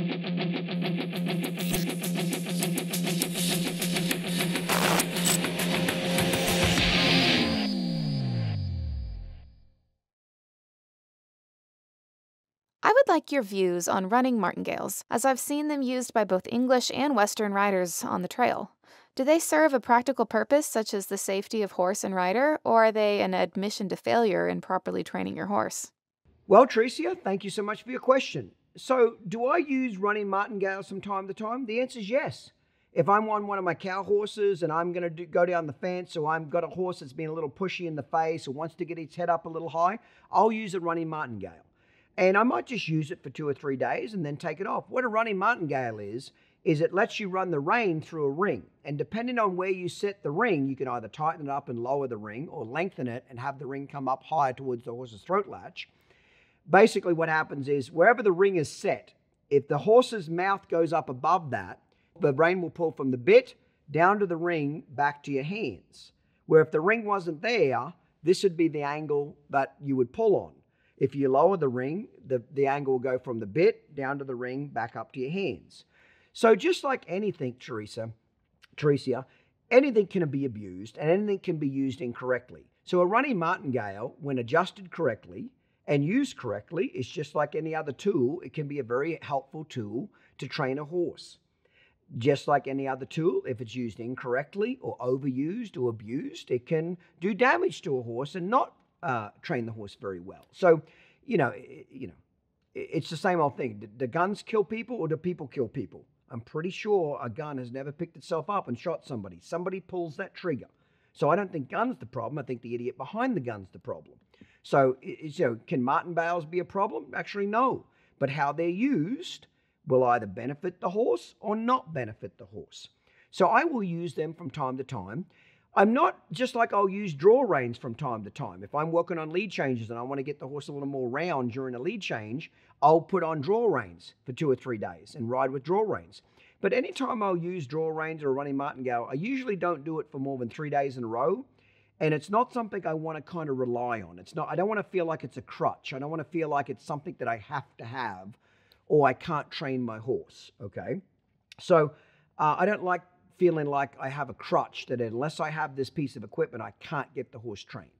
I would like your views on running martingales, as I've seen them used by both English and Western riders on the trail. Do they serve a practical purpose, such as the safety of horse and rider, or are they an admission to failure in properly training your horse? Well, Tricia, thank you so much for your question. So, do I use running martingales from time to time? The answer is yes. If I'm on one of my cow horses and I'm going to go down the fence, or I've got a horse that's been a little pushy in the face or wants to get its head up a little high, I'll use a running martingale. And I might just use it for two or three days and then take it off. What a running martingale is, is it lets you run the rein through a ring. And depending on where you set the ring, you can either tighten it up and lower the ring or lengthen it and have the ring come up higher towards the horse's throat latch. Basically, what happens is wherever the ring is set, if the horse's mouth goes up above that, the rein will pull from the bit down to the ring back to your hands. Where if the ring wasn't there, this would be the angle that you would pull on. If you lower the ring, the, the angle will go from the bit down to the ring back up to your hands. So just like anything, Teresa, Teresa, anything can be abused and anything can be used incorrectly. So a running martingale, when adjusted correctly and used correctly, is just like any other tool. It can be a very helpful tool to train a horse. Just like any other tool, if it's used incorrectly or overused or abused, it can do damage to a horse and not uh, train the horse very well. So, you know, it, you know, it's the same old thing. Do, do guns kill people or do people kill people? I'm pretty sure a gun has never picked itself up and shot somebody. Somebody pulls that trigger. So I don't think gun's the problem. I think the idiot behind the gun's the problem. So, you know, can martingales be a problem? Actually, no. But how they're used will either benefit the horse or not benefit the horse. So I will use them from time to time. I'm not just like I'll use draw reins from time to time. If I'm working on lead changes and I want to get the horse a little more round during a lead change, I'll put on draw reins for two or three days and ride with draw reins. But anytime I'll use draw reins or a running martingale, I usually don't do it for more than three days in a row. And it's not something I want to kind of rely on. It's not, I don't want to feel like it's a crutch. I don't want to feel like it's something that I have to have or I can't train my horse. Okay. So uh, I don't like feeling like I have a crutch that unless I have this piece of equipment, I can't get the horse trained.